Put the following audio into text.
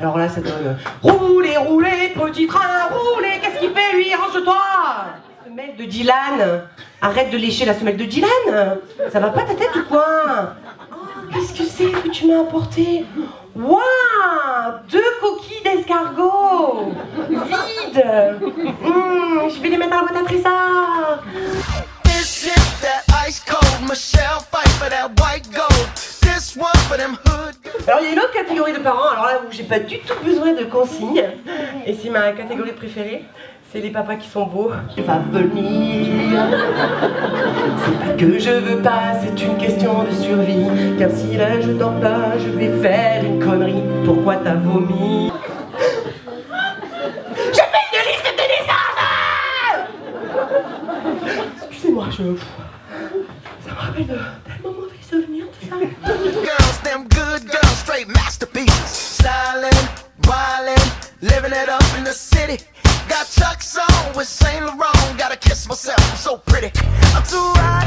Alors là, ça donne Roulez, roulez, petit train, roulez, qu'est-ce qu'il fait lui Range-toi. Semelle de Dylan Arrête de lécher la semelle de Dylan. Ça va pas ta tête ou quoi? Oh, Qu'est-ce que c'est que tu m'as apporté? Waouh D'escargot Vides Hum, Je vais les mettre dans la boîte à trésor This shit that ice cold. Michelle fight for that white gold. This one for them hood. Alors il y a une autre catégorie de parents, alors là où j'ai pas du tout besoin de consignes, et c'est ma catégorie préférée, c'est les papas qui sont beaux. Va venir. C'est pas que je veux pas, c'est une question de survie. Car si là je dors pas, je vais faire une connerie. Pourquoi t'as vomi? Excusez-moi. Ça me rappelle de tellement mauvais souvenirs tout ça. Girls, them good girls, straight masterpieces. Stylin', wildin', living it up in the city. Got Chuck's on with Saint Laurent. Gotta kiss myself, I'm so pretty. I'm too hot.